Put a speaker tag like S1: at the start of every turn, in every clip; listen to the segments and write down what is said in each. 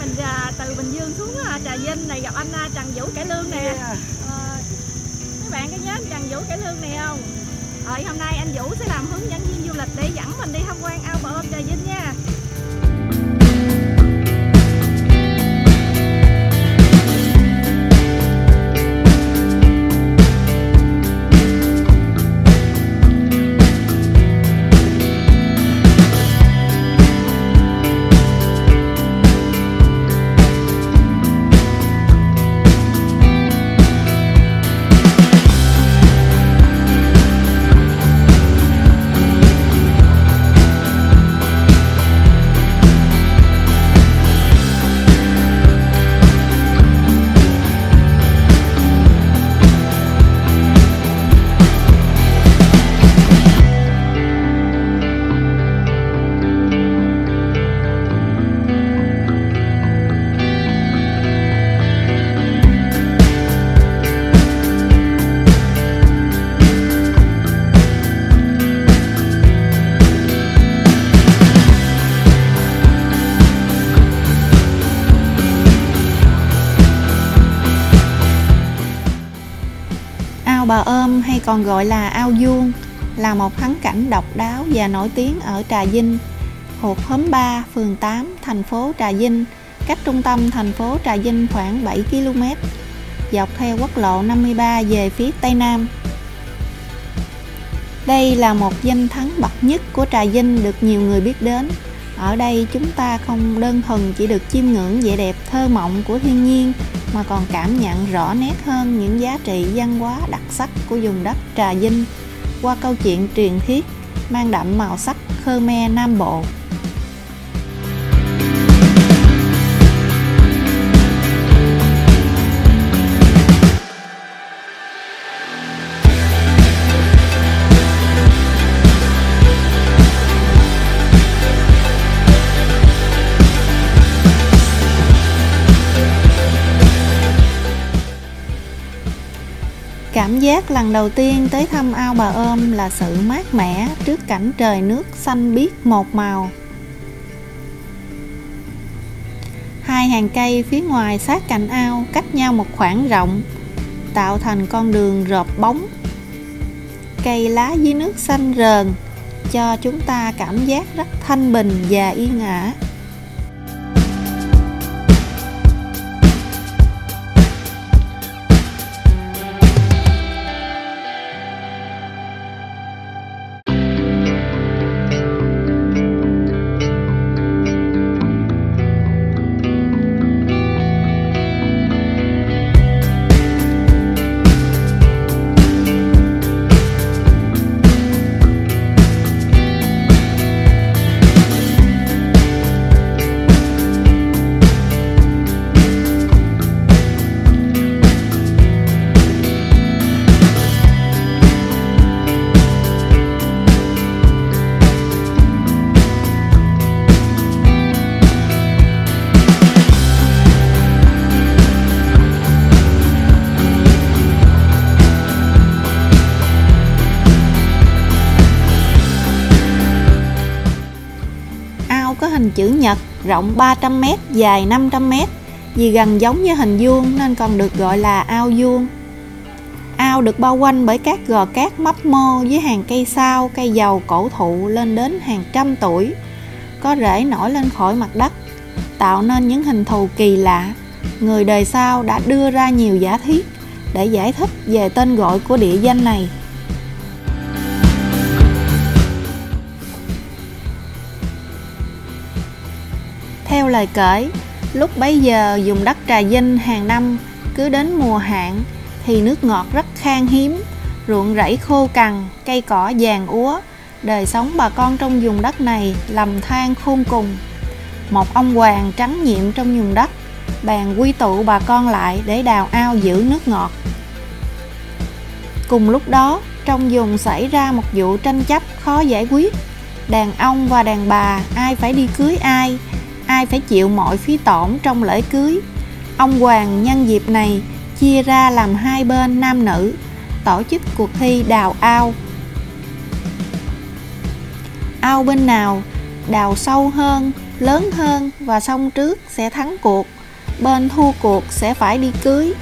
S1: mình à, từ Bình Dương xuống à, Trà Vinh này gặp anh à, Trần Vũ Cải Lương nè. Ờ, các bạn có nhớ anh Trần Vũ Cải Lương này không? Rồi hôm nay anh Vũ sẽ làm hướng dẫn viên du lịch để dẫn mình đi tham quan ao bờ Trà Vinh nha
S2: Bờ Bà Ôm hay còn gọi là Ao Vuông là một thắng cảnh độc đáo và nổi tiếng ở Trà Vinh, thuộc khóm 3, phường 8, thành phố Trà Vinh, cách trung tâm thành phố Trà Vinh khoảng 7 km, dọc theo quốc lộ 53 về phía Tây Nam. Đây là một danh thắng bậc nhất của Trà Vinh được nhiều người biết đến. Ở đây chúng ta không đơn thuần chỉ được chiêm ngưỡng vẻ đẹp thơ mộng của thiên nhiên mà còn cảm nhận rõ nét hơn những giá trị văn hóa đặc sắc của vùng đất Trà Vinh qua câu chuyện truyền thuyết mang đậm màu sắc Khmer Nam Bộ. Cảm giác lần đầu tiên tới thăm ao bà ôm là sự mát mẻ trước cảnh trời nước xanh biếc một màu. Hai hàng cây phía ngoài sát cạnh ao cách nhau một khoảng rộng, tạo thành con đường rợp bóng. Cây lá dưới nước xanh rờn cho chúng ta cảm giác rất thanh bình và yên ả. Hình chữ nhật rộng 300m, dài 500m Vì gần giống như hình vuông nên còn được gọi là ao vuông. Ao được bao quanh bởi các gò cát mấp mô với hàng cây sao, cây dầu cổ thụ lên đến hàng trăm tuổi. Có rễ nổi lên khỏi mặt đất Tạo nên những hình thù kỳ lạ. Người đời sau đã đưa ra nhiều giả thiết để giải thích về tên gọi của địa danh này. Theo lời kể, lúc bấy giờ dùng đất Trà Vinh hàng năm cứ đến mùa hạn thì nước ngọt rất khan hiếm, ruộng rẫy khô cằn, cây cỏ vàng úa, đời sống bà con trong vùng đất này lầm than khôn cùng. Một ông hoàng trắng nhiệm trong vùng đất, bèn quy tụ bà con lại để đào ao giữ nước ngọt. Cùng lúc đó, trong vùng xảy ra một vụ tranh chấp khó giải quyết. Đàn ông và đàn bà ai phải đi cưới ai, ai phải chịu mọi phí tổn trong lễ cưới. Ông Hoàng nhân dịp này chia ra làm hai bên nam nữ, tổ chức cuộc thi đào ao. Ao bên nào đào sâu hơn lớn hơn và xong trước sẽ thắng cuộc bên thua cuộc sẽ phải đi cưới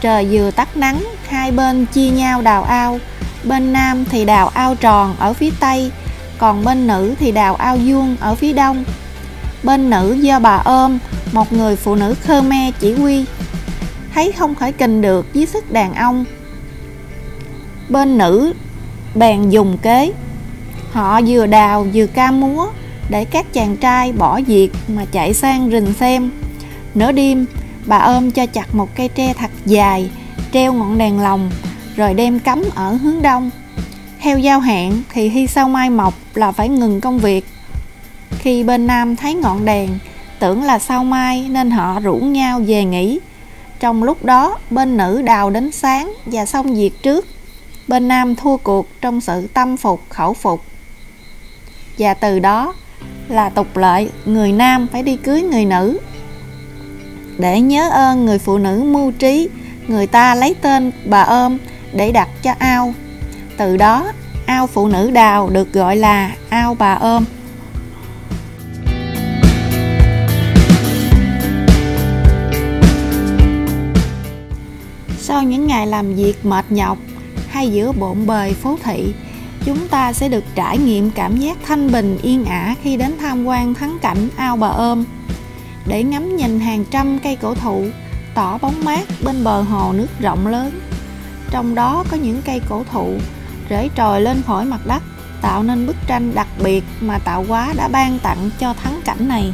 S2: trời vừa tắt nắng hai bên chia nhau đào ao bên nam thì đào ao tròn ở phía tây còn bên nữ thì đào ao vuông ở phía đông. Bên nữ do bà ôm, một người phụ nữ khmer chỉ huy. Thấy không khởi kình được với sức đàn ông. Bên nữ bèn dùng kế. Họ vừa đào vừa ca múa để các chàng trai bỏ việc mà chạy sang rình xem. Nửa đêm, bà ôm cho chặt một cây tre thật dài, treo ngọn đèn lồng, rồi đem cắm ở hướng đông theo giao hạn thì khi sau mai mọc là phải ngừng công việc. Khi bên nam thấy ngọn đèn, tưởng là sau mai nên họ rủ nhau về nghỉ. Trong lúc đó, bên nữ đào đến sáng và xong việc trước. Bên nam thua cuộc trong sự tâm phục, khẩu phục. Và từ đó là tục lệ, người nam phải đi cưới người nữ. Để nhớ ơn người phụ nữ mưu trí, người ta lấy tên bà ôm để đặt cho ao từ đó, ao phụ nữ đào được gọi là ao bà ôm. Sau những ngày làm việc mệt nhọc hay giữa bộn bề phố thị, chúng ta sẽ được trải nghiệm cảm giác thanh bình, yên ả khi đến tham quan thắng cảnh ao bà ôm. Để ngắm nhìn hàng trăm cây cổ thụ tỏ bóng mát bên bờ hồ nước rộng lớn, trong đó có những cây cổ thụ rễ trồi lên khỏi mặt đất, tạo nên bức tranh đặc biệt mà tạo hóa đã ban tặng cho thắng cảnh này.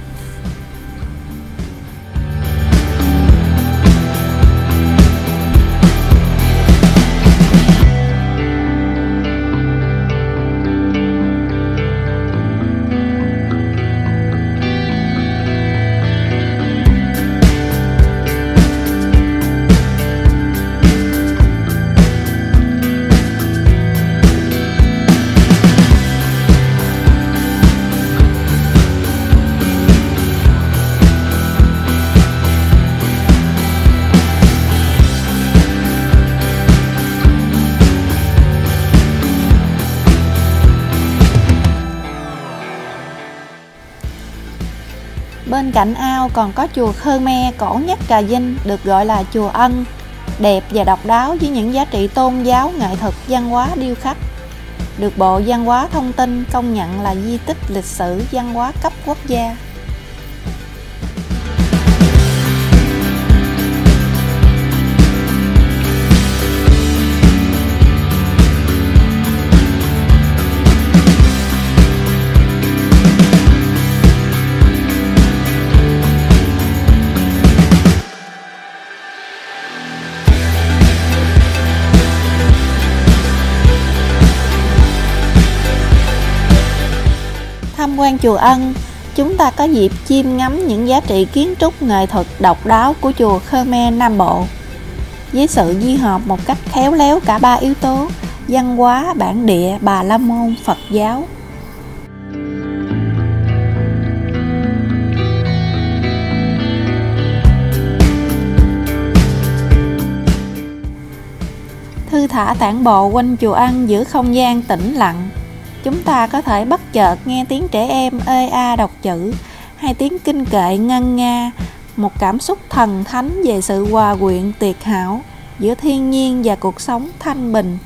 S2: Bên cạnh ao còn có chùa Khmer cổ nhất Trà Vinh được gọi là chùa Ân, đẹp và độc đáo với những giá trị tôn giáo, nghệ thuật, văn hóa điêu khắc. Được Bộ Văn hóa Thông tin công nhận là di tích lịch sử văn hóa cấp quốc gia. Tham quan chùa Ân, chúng ta có dịp chiêm ngắm những giá trị kiến trúc nghệ thuật độc đáo của chùa Khmer Nam Bộ. Với sự di hợp một cách khéo léo cả ba yếu tố, văn hóa, bản địa, bà la môn, Phật giáo. Thư thả tản bộ quanh chùa Ân giữa không gian tĩnh lặng chúng ta có thể bất chợt nghe tiếng trẻ em ê a đọc chữ hay tiếng kinh kệ ngân nga, một cảm xúc thần thánh về sự hòa quyện tuyệt hảo giữa thiên nhiên và cuộc sống thanh bình.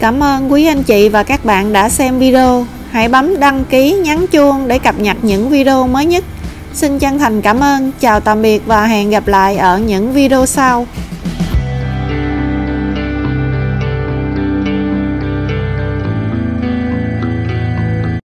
S2: Cảm ơn quý anh chị và các bạn đã xem video. Hãy bấm đăng ký, nhấn chuông để cập nhật những video mới nhất. Xin chân thành cảm ơn, chào tạm biệt và hẹn gặp lại ở những video sau.